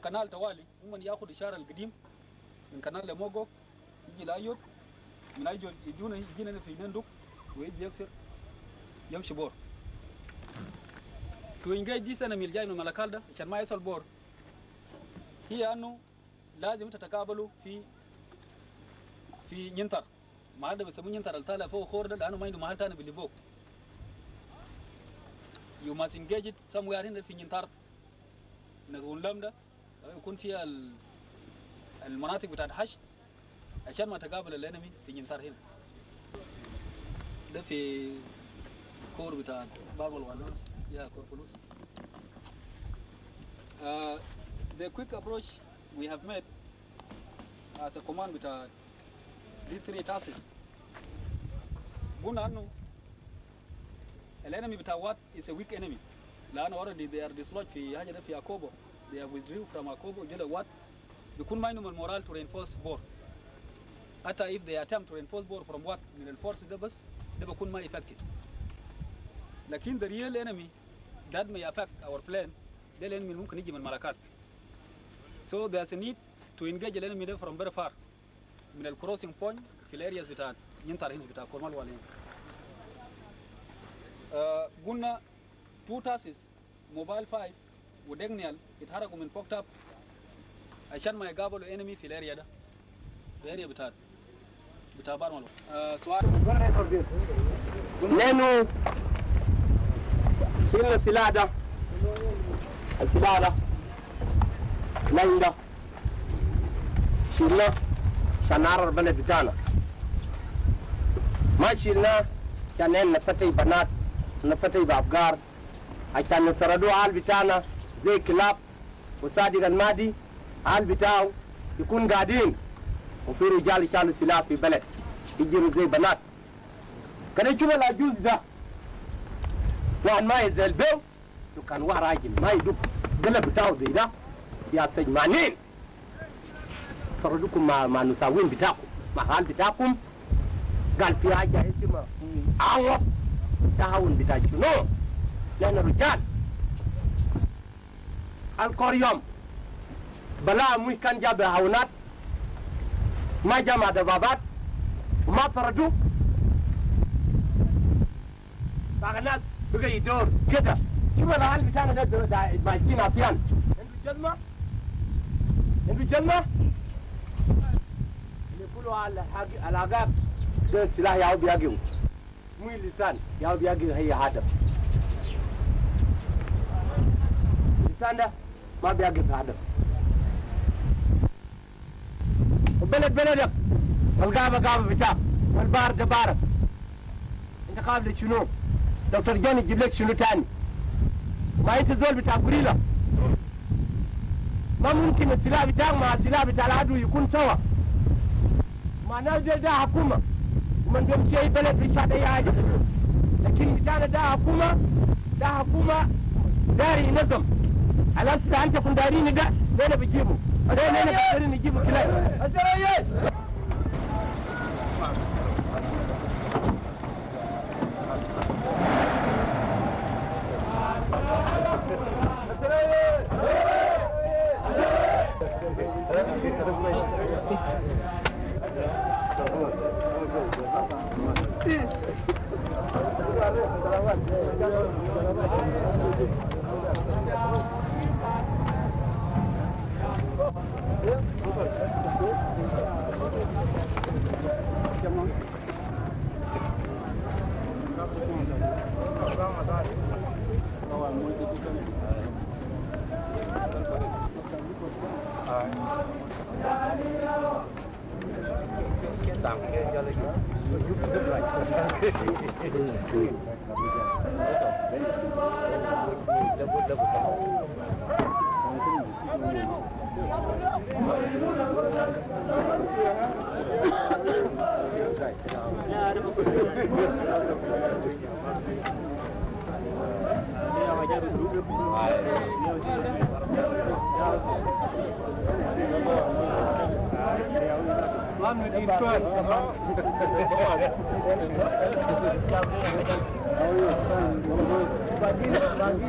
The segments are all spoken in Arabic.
كنال توالي هم ياخذ الشارع القديم من كنال لموجو يجي لايوت من ايجو يجونا يجينا في نندق ويجي يكسر يمشي بور تو انجاج دي سنه من الجاي من ملكال ده عشان ما يصل بور هي انه لازم تتقابلوا في في ينتر ما ده بيسموه ينتر التالي فوق خور ده لأنه ما عنده محل تاني بالليبوك you must engage it somewhere هنا في ينتر نزول لم ده يكون فيها ال- المناطق بتاعت حشد عشان ما تقابل الانمي في ينتر هنا. ده في كور بتاع باب الوالون يا كور فلوس. uh, the quick approach we have made as a command بتاع these three tasks قلنا انه ال enemy بتاع وات is a weak enemy. لأنه already they are dislodged في حاجة ده في أكوبو. They have withdrew from أكوبو. جل وات بيكون ما عندهم ال morale to reinforce بور حتى if they attempt to reinforce بور from وات? من ال force ده بس ده بيكون ما effective. لكن the real enemy that may affect our plan ده ال enemy ممكن يجي من ملكال so there's a need to engage ال enemy ده from very far. من الكروسنج بوينت في الارياز بتاعت ينتر هنا بتاع كورمال والين آه قلنا تو تاسس موبايل 5 وديجنيال يتحركوا من بوكتاب عشان ما يقابلوا انمي في الاريا ده في الاريا بتاعت بتاع بارمالو آه سؤال neno shilna silada. Silada. Lainda. Shilna shanarar bana bitana ma shilna shanen na fatai banat. Na fatai bafgar عشان نسردوا عال بتاعنا زي كلاب وصادق المادي عال بتاعه يكون قاعدين وفي رجال شالوا سلاح في بلد يجروا زي بنات kada kima la juz da wa ma ya zalbe to kan wa rajin ma yi duk dala bitaw da ida ya sai manin faradukum ma ma nusawin bitakum ma hal bitakum gal fi haja isma no lana rijal الكوريوم. بلا مي كان جاب هاونات ما جمع دبابات وما فردوا بعد الناس بقى يدور كده. شوف العيال بتاعنا ده ده- ده ماشيين عصيان عنده جزمة؟ عنده جزمة؟ اللي يقولوا على الحاج- العقاب. ده السلاح يعود بيقيو مو اللسان يعود بيقيو هي هدف اللسان ده ما بيقف هدف وبلد بلدك والقابة قابة بتاعك والبار ده بارك انت قابل شنو؟ دكتور جون يجيب لك شنو تاني؟ ما انت زول بتاع غوريلا ما ممكن السلاح بتاعك مع السلاح بتاع العدو يكون سوا. معناه ده ده حكومة. وما ندوم شيء بلد بيشاد أي حاجة. لكن بتاعنا ده حكومة ده حكومة داري نظم. على أساس انت كنت داريني ده ده أنا بجيبه ده أنا بقدر Yeah, I don't know. On with his good. Thank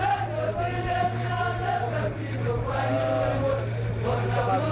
you.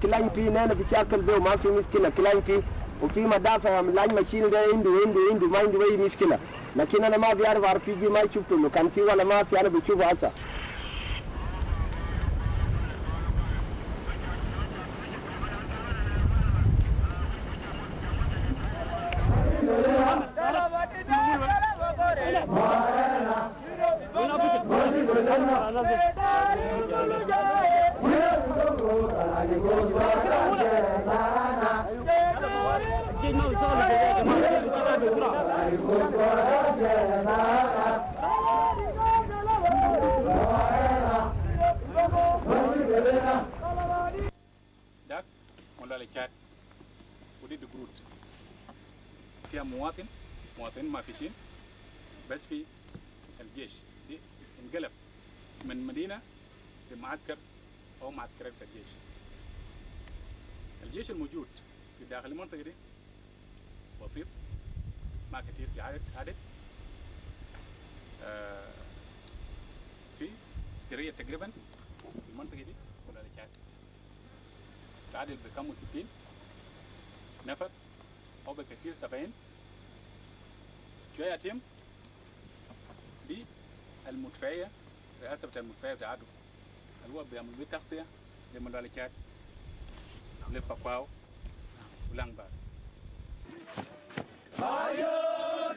kila ipi nene bichakal be ma fi miskila kila ipi ufi madafa ya mlany machine de indu indu indu ma indu wei miskila lakini ana ma biar war pigi ma chupto no kan fi wala ma fi ana bichuba asa Thank you. داك ولا لكات ودي دقروت فيها مواطن مواطنين ما فيشين بس في الجيش انقلب من مدينة لمعسكر أو معسكرات الجيش الجيش الموجود في داخل المنطقة دي بسيط. ما كتير في عدد عدد آه في سرية تقريبا في المنطقة دي ولا لكات العدد بكم 60 نفر أو بكثير 70 شوية يتم المدفعية رئاسة بتاع المدفعية بتاعته اللي هو بيعمل بيه تغطية لمدالكات لباباو ولانبار. Hayır!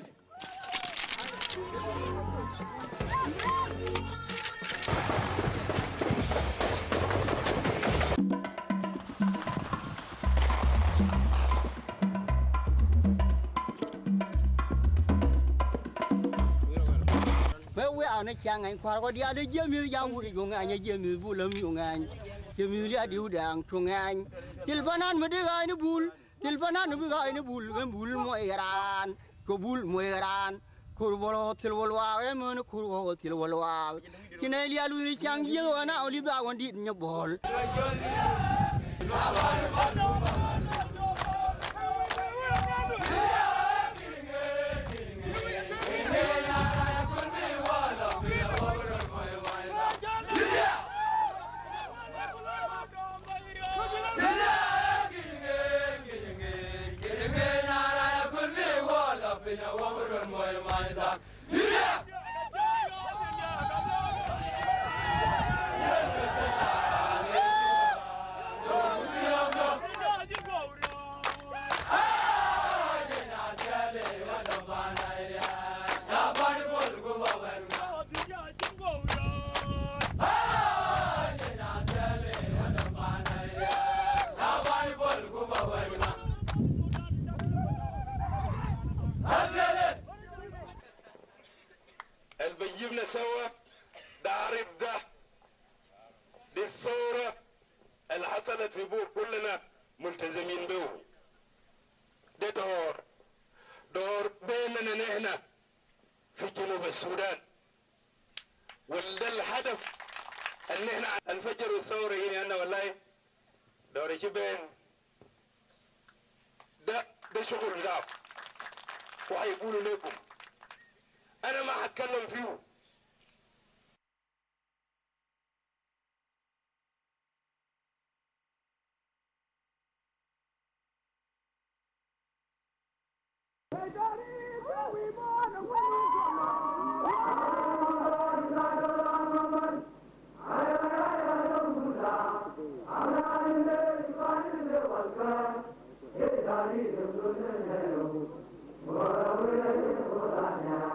bé quê ao này, chàng anh khoa có đi ăn dưa miêu giang bù đi dùng anh dưa miêu bù lâm dùng anh dưa miêu đi ăn điều đàng dùng anh chỉ bán ăn mà đi ăn nó bùn Tilbanan bi ga ini bul ben bul mo eran. Ko bul mo eran. Kur bolo til bolwa e mon kur go til bolwa. Kine li alu ni chang yo ana oli da wandi nyobol. Lawa اللي بيجيبنا سوا. عارف ده. دي الصورة اللي حصلت في بور كلنا ملتزمين به. ده دور. دور بيننا نحن في جنوب السودان. وده الهدف ان إحنا نفجر الثورة هنا أنا والله. دور شبين ده ده شغل ده وهيقولوا لكم. أنا ما هتكلم فيه Hallelujah.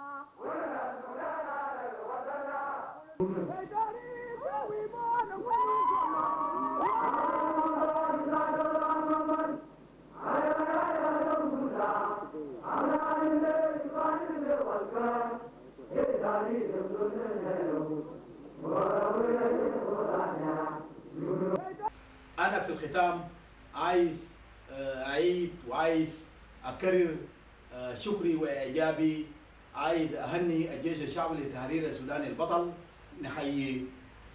الختام عايز آه، أعيد وعايز أكرر آه، شكري وإعجابي. عايز أهني الجيش الشعبي لتحرير السودان البطل نحيي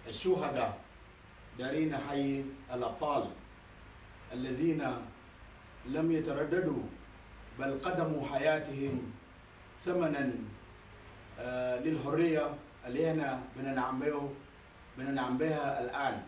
الشهداء دارين نحيي الأبطال الذين لم يترددوا بل قدموا حياتهم ثمنا آه، للحرية اللي إحنا بننعم بها الآن.